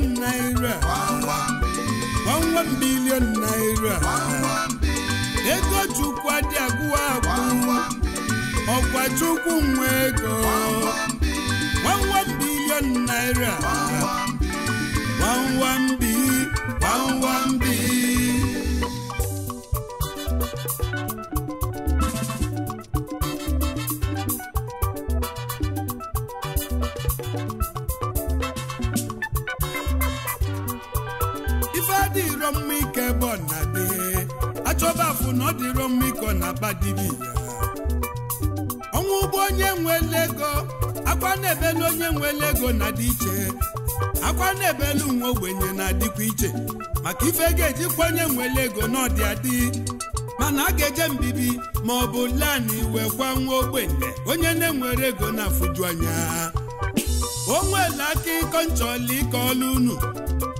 million naira gbamgbam million naira ego chukwu adị agwụ agwụ ọkwa chukwu nwe ego gbamgbam million naira adịrọ mma ike ebe ọ na-adị achọba afụ na ọ dịrọ mma ike na-akpa dibi ya ọnwa ụgbọ onye nwele ego akwa na-ebelu onye nwele ego na-adị iche akwa na-ebelu nwa ogbenye na-adịkwa iche maka ife ga-ejikwa onye nwele ego na ọdị adị mana a ga-eje mbibi ma ọ bụ lanị wekwa gwa nwa ogbenye onye na-enwere ego na-afụju anya o nweela aka ịkọ nchọli ike ọlụ unu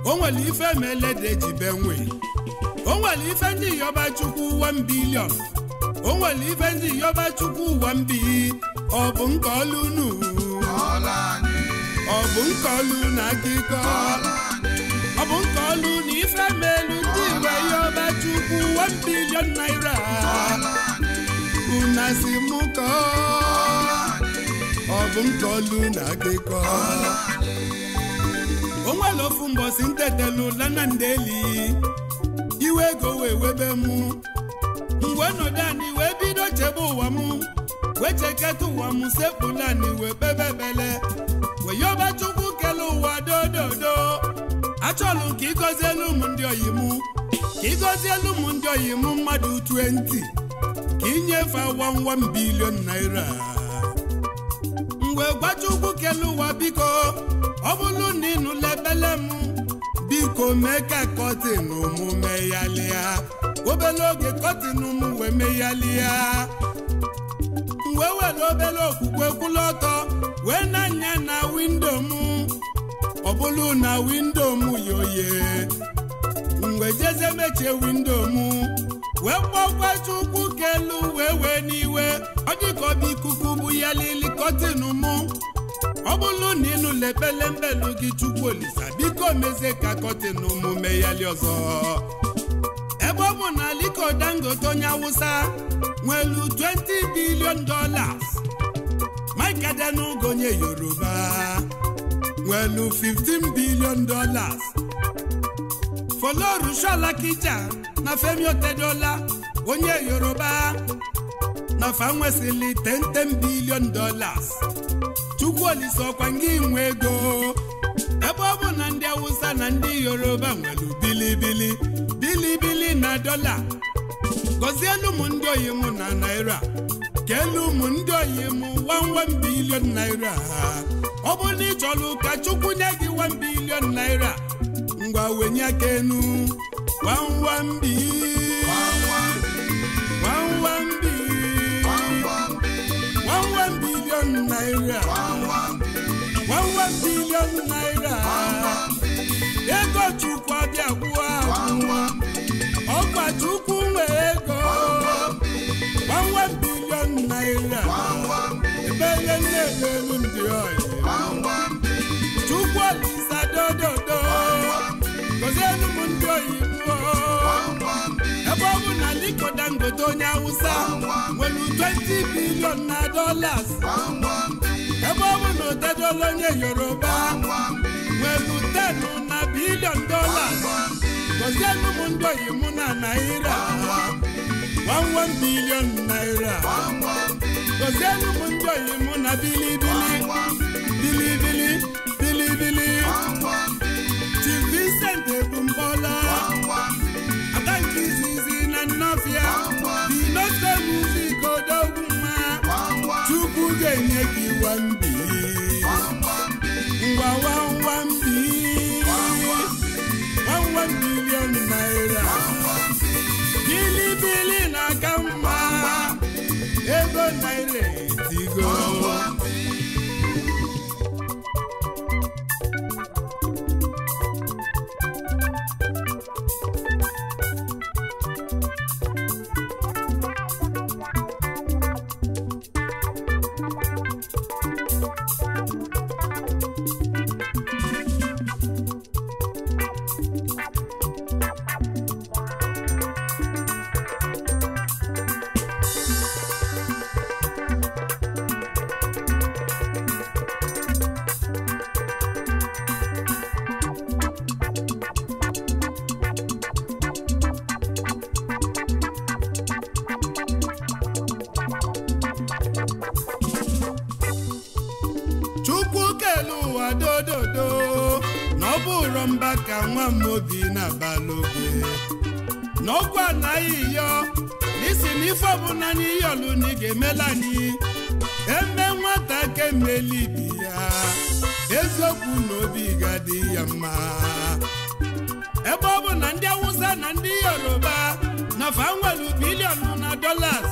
o ife ma elede ji be nwe o ife ndị yọba chukwu uwe mbilion o ife ndị yọba chukwu uwe mbi ọ bụ nke olu nu ọ bụ nke olu na agịkọ ọ bụ nke olu na ife melu ndị igwe yọba chukwu uwe naira unasi mụ ọ bụ nke olu na onwere ofu mbọsi ntetelu lana ndeli iwe ego wee webe m mgbe ọnọdụ anyị wee bido chebe ụwa m wee cheketa ụwa m sepụla anyị wee bebe ebele wee yọba chukwu kele ụwa dododo achọlụ ka ịgọzielu m ndị oyi m ka ịgọzielu ndị oyi m mmadụ 20 ka nwa 11 bilion naira mgbe gwa chukwu kele ụwa biko ọ bụrụ na ịnụla ebele m biko mee ka kọtịnụ m meghalịa obere oge kọtịnụ m wee meghalịa wee were obere okwukwe kwụlụ ọtọ wee na-anya na windo m ọ bụrụ na windo m yoye mgbe jeze mechie windo m wee kpọkwa chukwu ka wee wee n'iwe ọ dịka ọ ikuku bụ ya lili kọtịnụ mụ. ọ bụrụ na ịnụla mbelu gị Chukwu Olisa biko mezie ka kọtịn omume yali ọzọ ebe ọ bụ na Aliko Dangote onye Awụsa nwelu 20 billion dolas Mike Adenuga onye Yoruba nwelu 15 billion dollars Folorunsho Alakija na Femi Otedola onye Yoruba na fa nwesịrị 10 bilion dollars chukwu olise ọkwa ngị nwe ego ebe ọ bụ na ndị awụsa na ndị yoruba nwere bilibili bilibili na dọla elu ụmụ ndị oyi na naira ka elu ụmụ ndị oyi mụ 1 naira ọ bụrụ na ka chukwu nye gị 1 bilion naira ngwa wenye aka enu billion naira. One one billion naira. Ego Chukwu abịa kwuo akwụ. Ọkwa Chukwu nwe ego. One one billion naira. Ebe nye nne n'elu ndị ọyị. Chukwu Olisa dododo. Gozienu m ndị oyibo. Ebe ọ bụ na Aliko Dangote onye Awụsa. Twenty billion na dollars ebe ọ bụ na otedola onye yoruba nwere utenụ na bilion dollars gozienụ m ndị mụ na naira 11 bilion naira gozienụ m ndị mụ na bilibi bụrụ mba ka nwa m obi na-abalụ oge n'ọgwụ anaghị iyo n'isi na ife ọbụla anyị ihe ga-emela anyị eme nwata kemela ibi ya eziokwu na obi ga-adị ya mma ebe ọ bụ na ndị awụsa na ndị yoruba na nwere bilion na dolas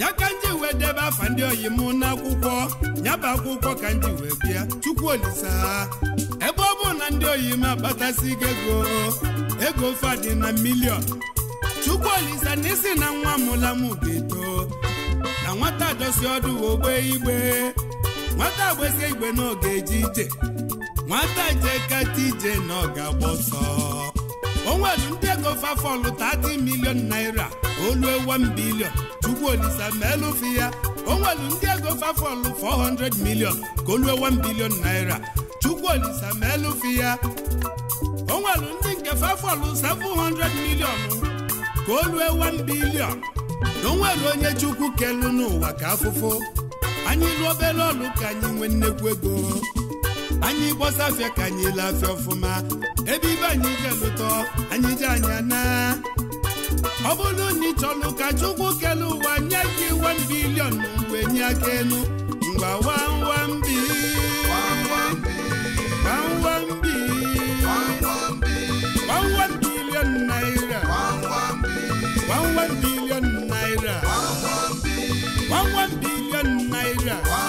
ya ka nji wee debe afa ndị oyi m n'akwụkwọ nyaba akwụkwọ ka nji wee bịa chukwu olisa ndị oyim akpatasigo ego ego fadị na milion tupu na n'isi na nwa mụla m ga-eto na nwata dosi ọdụ ogbe igbe nwata gbesie igbe na oge eje ije nwata jekata ije na ọ ga-agba ọsọ o ndị ego fafọlụ milion naira olue 1 bilion chukwuolisa ma elụfe ya o ndị ego fafọlụ 400 milion ka olue 1 bilion naira chukwu olisa ma elufi ya o nwelu ndị nke fefọlụ 700 milion ka o lue 1 bilion na o nwelu onye chukwu kelu n'ụwa ka afụfụ anyị lụọ obere ọlụ ka anyị nwee nnekwu ego anyị gbọsafịa ka anyị lafe ọfụma ebe ibe anyị ga-elụtọ anyị ji anya na ọ bụrụ na ị chọrọ ka chukwu kele ụwa nye gị 1 bilion wee nye aka elu ngwa 1 1 bilion one billion naira billion naira